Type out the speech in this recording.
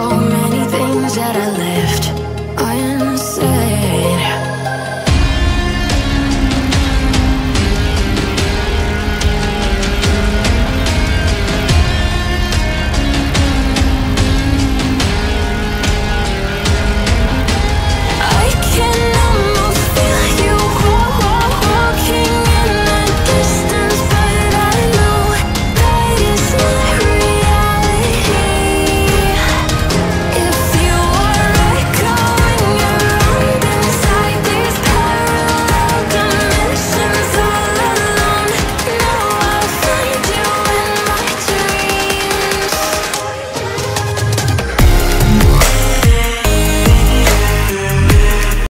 so many things that I left unsaid